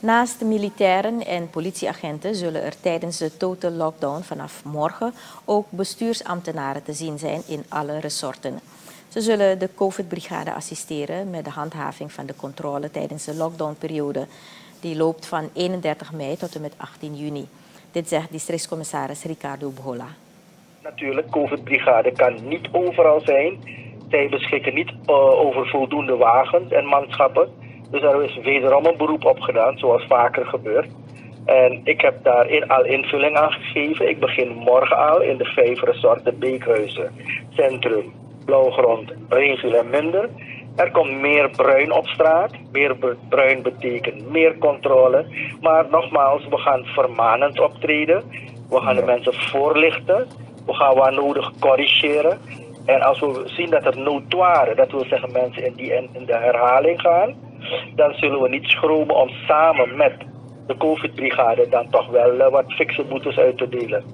Naast de militairen en politieagenten zullen er tijdens de total lockdown vanaf morgen ook bestuursambtenaren te zien zijn in alle resorten. Ze zullen de COVID-brigade assisteren met de handhaving van de controle tijdens de lockdownperiode. Die loopt van 31 mei tot en met 18 juni. Dit zegt districtscommissaris Ricardo Bola. Natuurlijk, COVID-brigade kan niet overal zijn. Zij beschikken niet uh, over voldoende wagens en manschappen. Dus er is wederom een beroep op gedaan, zoals vaker gebeurt. En ik heb daar in, al invulling aan gegeven. Ik begin morgen al in de vijf resorten Beekhuizen, Centrum, Blauwgrond, Ringel en Minder. Er komt meer bruin op straat. Meer bruin betekent meer controle. Maar nogmaals, we gaan vermanend optreden. We gaan de mensen voorlichten. We gaan waar nodig corrigeren. En als we zien dat er notoire, dat wil zeggen mensen in, die, in de herhaling gaan, dan zullen we niet schromen om samen met de COVID-brigade dan toch wel eh, wat fikse boetes uit te delen.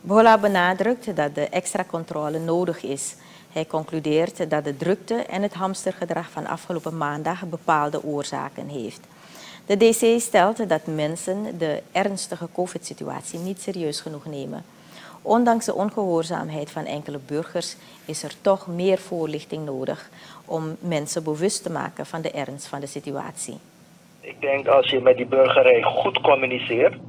Bola benadrukt dat de extra controle nodig is. Hij concludeert dat de drukte en het hamstergedrag van afgelopen maandag bepaalde oorzaken heeft. De DC stelt dat mensen de ernstige COVID-situatie niet serieus genoeg nemen. Ondanks de ongehoorzaamheid van enkele burgers is er toch meer voorlichting nodig om mensen bewust te maken van de ernst van de situatie. Ik denk als je met die burgerij goed communiceert, uh,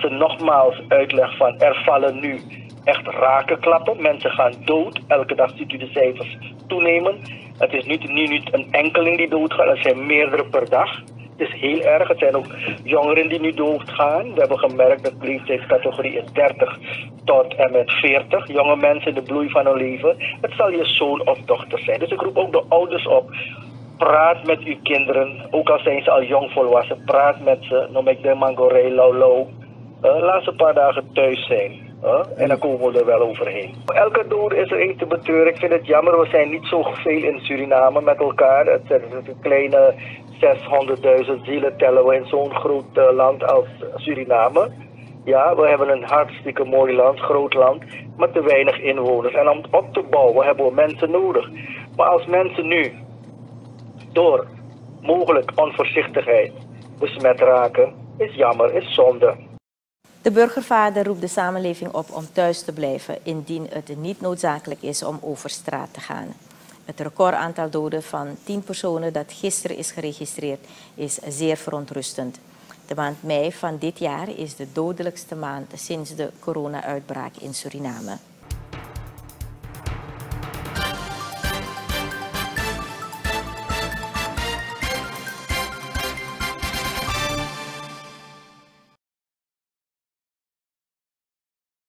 ze nogmaals uitlegt van er vallen nu echt rakenklappen. Mensen gaan dood. Elke dag ziet u de cijfers toenemen. Het is niet, nu niet een enkeling die doodgaat, er zijn meerdere per dag. Het is heel erg. Het zijn ook jongeren die nu doodgaan. We hebben gemerkt dat de leeftijdscategorie is 30 tot en met 40. Jonge mensen in de bloei van hun leven. Het zal je zoon of dochter zijn. Dus ik roep ook de ouders op. Praat met uw kinderen, ook al zijn ze al jong volwassen. Praat met ze. Noem ik de mangorei, laulo. Uh, laat ze een paar dagen thuis zijn. En dan komen we er wel overheen. Elke dood is er één te betreuren. Ik vind het jammer, we zijn niet zo veel in Suriname met elkaar. Het een kleine 600.000 zielen tellen we in zo'n groot uh, land als Suriname. Ja, we hebben een hartstikke mooi land, groot land, maar te weinig inwoners. En om het op te bouwen hebben we mensen nodig. Maar als mensen nu door mogelijk onvoorzichtigheid besmet raken, is jammer, is zonde. De burgervader roept de samenleving op om thuis te blijven indien het niet noodzakelijk is om over straat te gaan. Het recordaantal doden van 10 personen dat gisteren is geregistreerd is zeer verontrustend. De maand mei van dit jaar is de dodelijkste maand sinds de corona-uitbraak in Suriname.